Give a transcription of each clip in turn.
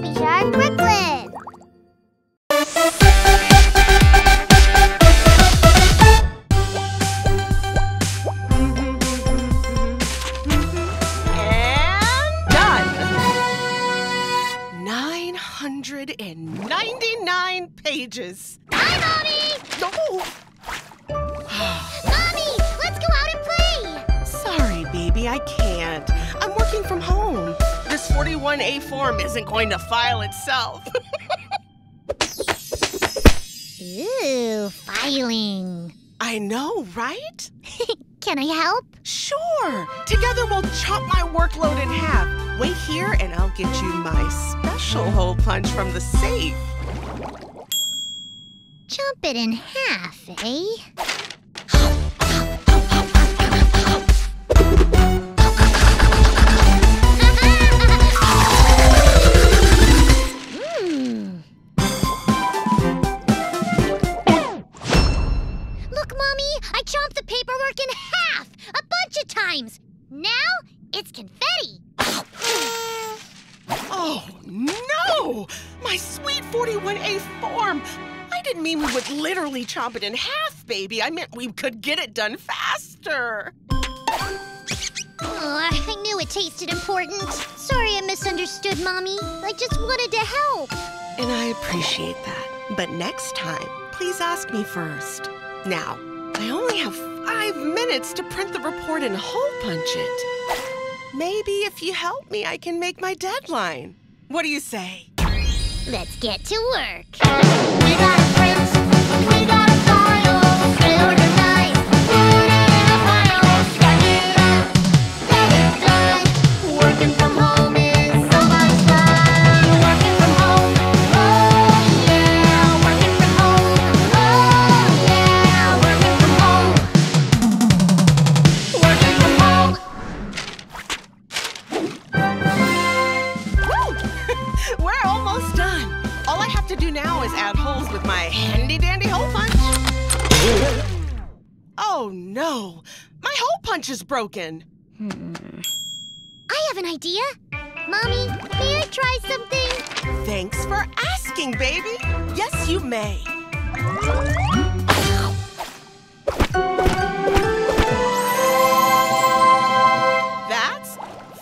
Baby Shark Brooklyn. And done. 999 pages. Hi, Mommy! No. Mommy, let's go out and play! Sorry, baby, I can't. I'm working from home. This 41A form isn't going to file itself. Ooh, filing. I know, right? Can I help? Sure. Together we'll chop my workload in half. Wait here and I'll get you my special hole punch from the safe. Chop it in half, eh? It in half, baby. I meant we could get it done faster. Oh, I knew it tasted important. Sorry I misunderstood, Mommy. I just wanted to help. And I appreciate that. But next time, please ask me first. Now, I only have five minutes to print the report and hole punch it. Maybe if you help me, I can make my deadline. What do you say? Let's get to work. We got prints, We're almost done. All I have to do now is add holes with my handy dandy hole punch. Oh no, my hole punch is broken. Hmm. I have an idea. Mommy, may I try something? Thanks for asking, baby. Yes, you may. That's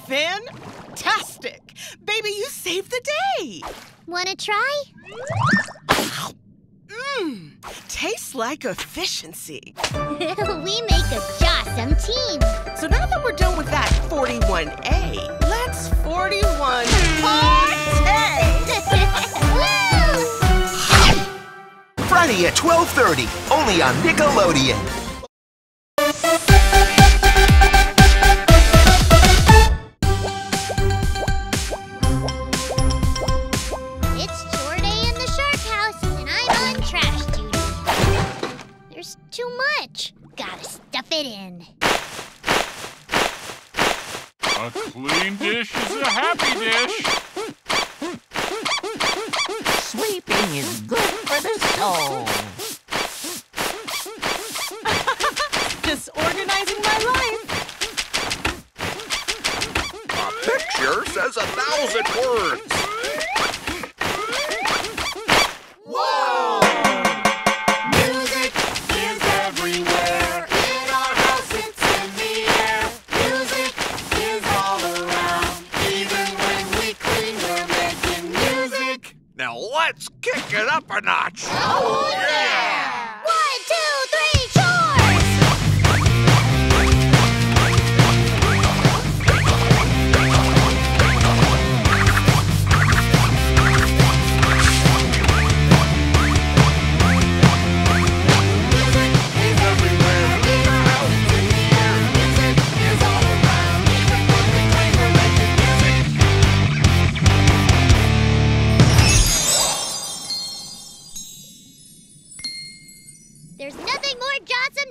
fantastic. Baby, you saved the day. Wanna try? Mmm, tastes like efficiency. we make a jawsome team. So now that we're done with that 41A, let's 41 party! Woo! Friday at 12:30, only on Nickelodeon. Stuff it in. A clean dish is a happy dish. Sweeping is good for the soul. Just organizing my life. A picture says a thousand words. Kick it up a notch. Oh, yeah!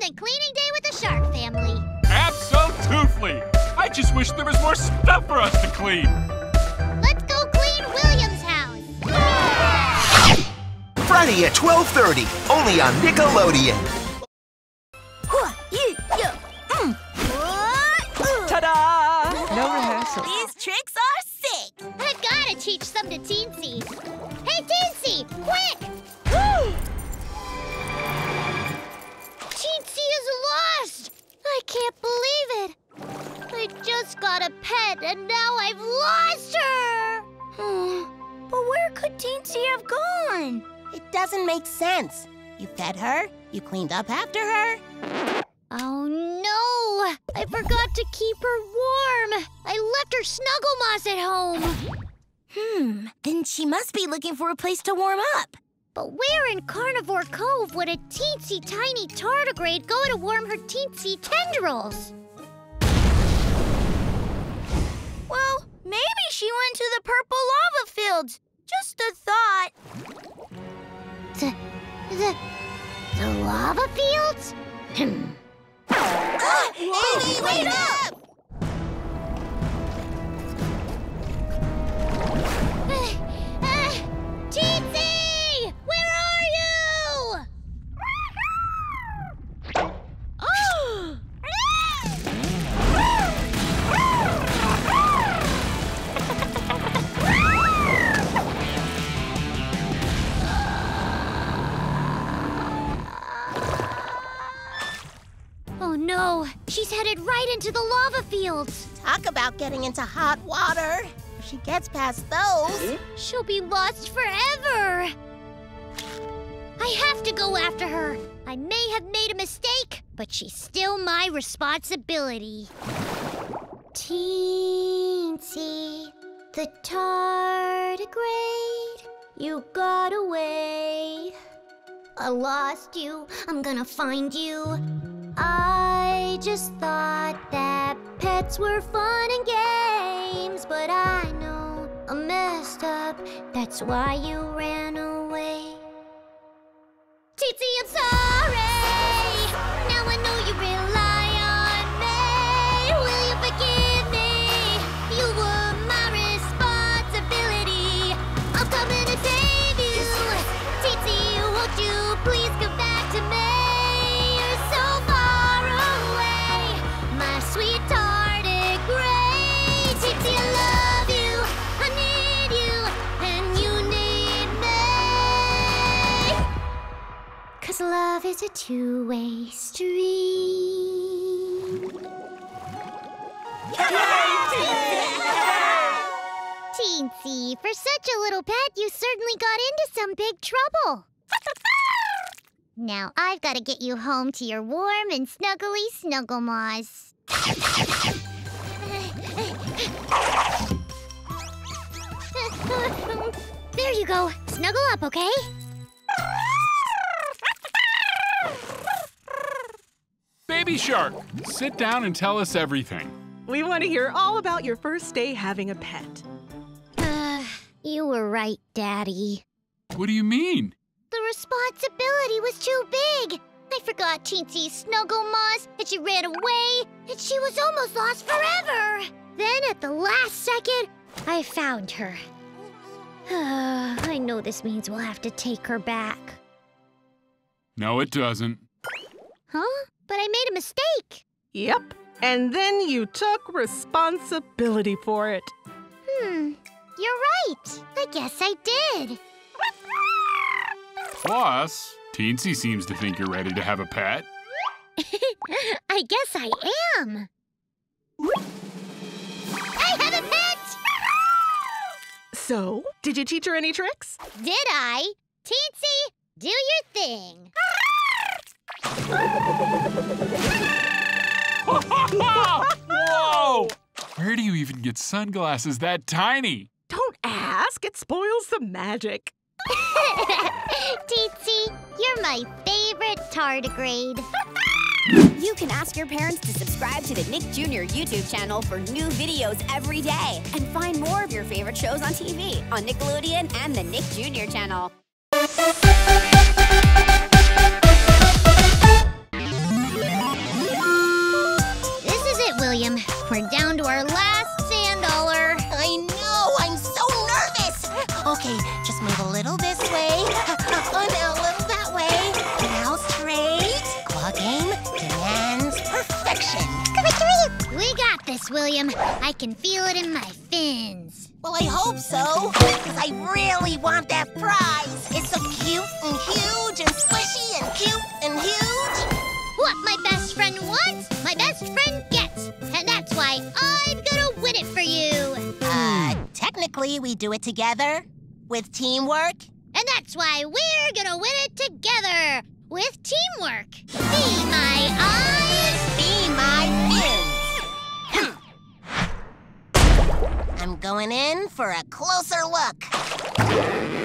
Jawsome cleaning day with the shark family. Absolutely. I just wish there was more stuff for us to clean. Let's go clean William's house. Friday at 12:30, only on Nickelodeon. Hmm. Ta-da! No rehearsal. These tricks are sick. I gotta teach some to Teensy. Can't believe it. I just got a pet and now I've lost her! But where could Teensy have gone? It doesn't make sense. You fed her, you cleaned up after her. Oh no! I forgot to keep her warm! I left her snuggle moss at home! Hmm, then she must be looking for a place to warm up. But where in Carnivore Cove would a teensy tiny tardigrade go to warm her teensy tendrils? Well, maybe she went to the purple lava fields. Just a thought. The. the. the lava fields? Hmm. Amy, wait up! Ah, no! She's headed right into the lava fields! Talk about getting into hot water. If she gets past those. Hmm? She'll be lost forever! I have to go after her! I may have made a mistake, but she's still my responsibility. Teensy, the tardigrade, you got away. I lost you, I'm gonna find you. Just thought that pets were fun and games, but I know I messed up. That's why you ran away. Two-way street. Teensy, for such a little pet, you certainly got into some big trouble. now I've got to get you home to your warm and snuggly snugglemoss. there you go. Snuggle up, okay? Baby Shark, sit down and tell us everything. We want to hear all about your first day having a pet. Uh, you were right, Daddy. What do you mean? The responsibility was too big. I forgot Teensy's snuggle moss, and she ran away, and she was almost lost forever. Then, at the last second, I found her. I know this means we'll have to take her back. No, it doesn't. Huh? But I made a mistake. Yep. And then you took responsibility for it. Hmm, you're right. I guess I did. Plus, Teensy seems to think you're ready to have a pet. I guess I am. I have a pet! So, did you teach her any tricks? Did I? Teensy, do your thing. Whoa! Where do you even get sunglasses that tiny? Don't ask, it spoils the magic. Teensy, you're my favorite tardigrade. You can ask your parents to subscribe to the Nick Jr. YouTube channel for new videos every day and find more of your favorite shows on TV on Nickelodeon and the Nick Jr. channel. We're down to our last sand dollar. I know, I'm so nervous. Okay, just move a little this way. Oh, now a little that way. Now straight. Claw game demands perfection. We got this, William. I can feel it in my fins. Well, I hope so, because I really want that prize. It's so cute and huge and squishy and cute and huge. What my best friend wants, my best friend gets. I'm gonna win it for you. Uh, technically, we do it together with teamwork. And that's why we're gonna win it together with teamwork. Be my eyes. Be my fins. I'm going in for a closer look.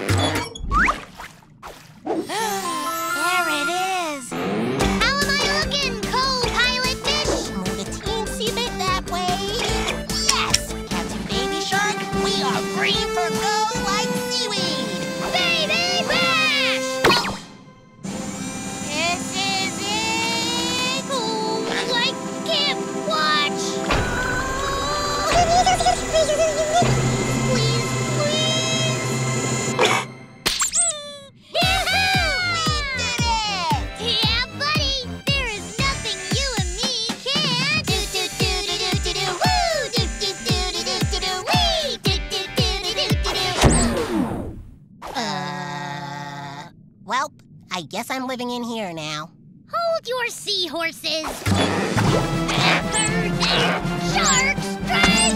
I guess I'm living in here now. Hold your seahorses. Pepper there. Shark strike.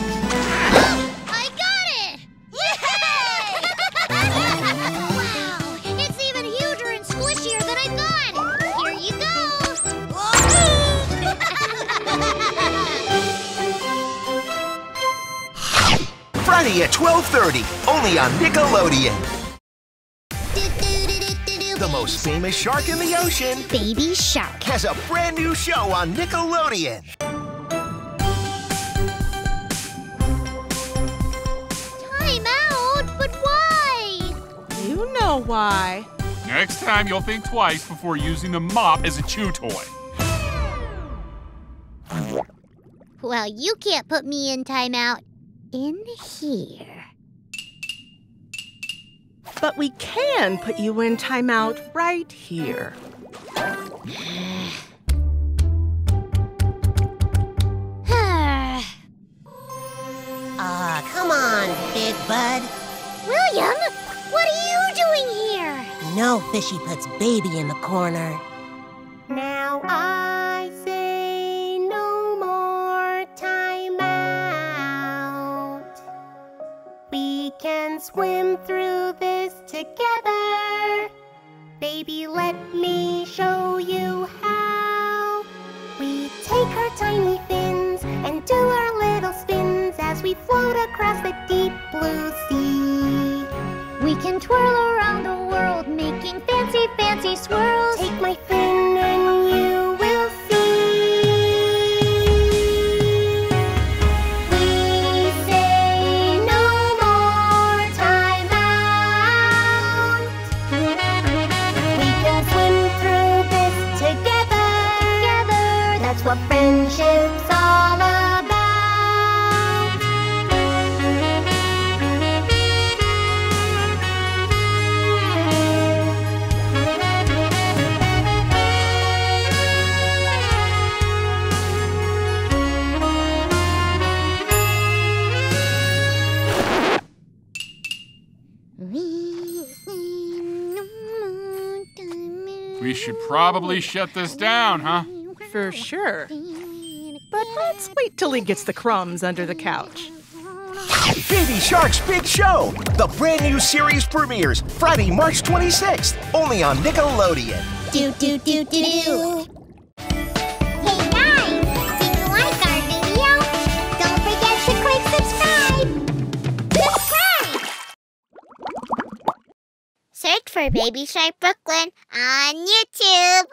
Oh, I got it. wow, it's even huger and squishier than I thought. Here you go. Friday at 12:30, only on Nickelodeon. The most famous shark in the ocean Baby shark. has a brand new show on Nickelodeon. Time out, but why? You know why. Next time, you'll think twice before using the mop as a chew toy. Well, you can't put me in timeout. In here. But we can put you in timeout right here. Ah, come on, Big Bud. William, what are you doing here? No fishy puts baby in the corner. Now I say no more time out. We can swim through this together. Baby, let me show you how. We take our tiny fins and do our little spins as we float across the deep blue sea. We can twirl around the world, making fancy, fancy swirls. Take my fin friendship's all about. We should probably shut this down, huh? For sure. But let's wait till he gets the crumbs under the couch. Baby Shark's Big Show. The brand new series premieres Friday, March 26th, only on Nickelodeon. Do do do do do. Hey guys, did you like our video? Don't forget to click subscribe. Subscribe. Search for Baby Shark Brooklyn on YouTube.